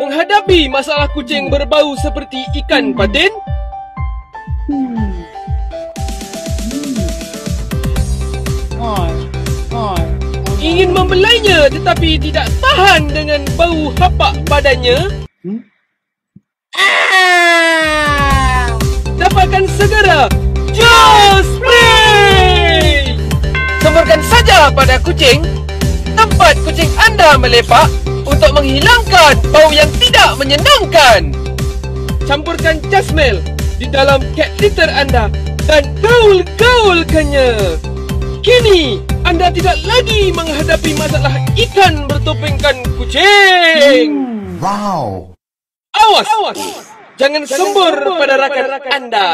menghadapi masalah kucing berbau seperti ikan patin? Ingin membelainya tetapi tidak tahan dengan bau hapak badannya? Dapatkan segera Jaws Spray! Semburkan saja pada kucing. Tempat kucing anda melepak untuk menghilangkan bau yang menyenangkan. Campurkan jasmel di dalam cat litter anda dan gaul-gaulkannya. Kini anda tidak lagi menghadapi masalah ikan bertopengkan kucing. Wow. Awas! Jangan sembur pada rakan anda.